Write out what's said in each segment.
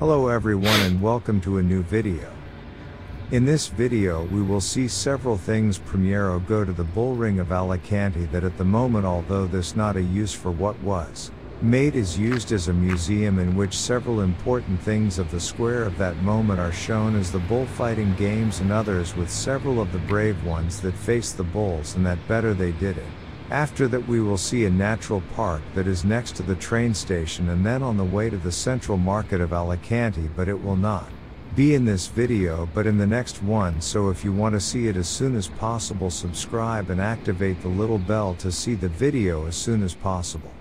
Hello everyone and welcome to a new video. In this video we will see several things Primero go to the bullring of Alicante that at the moment although this not a use for what was made is used as a museum in which several important things of the square of that moment are shown as the bullfighting games and others with several of the brave ones that faced the bulls and that better they did it. After that we will see a natural park that is next to the train station and then on the way to the central market of Alicante but it will not be in this video but in the next one so if you want to see it as soon as possible subscribe and activate the little bell to see the video as soon as possible.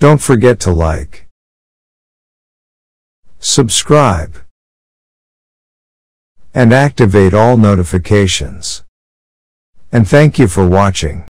Don't forget to like, subscribe, and activate all notifications. And thank you for watching.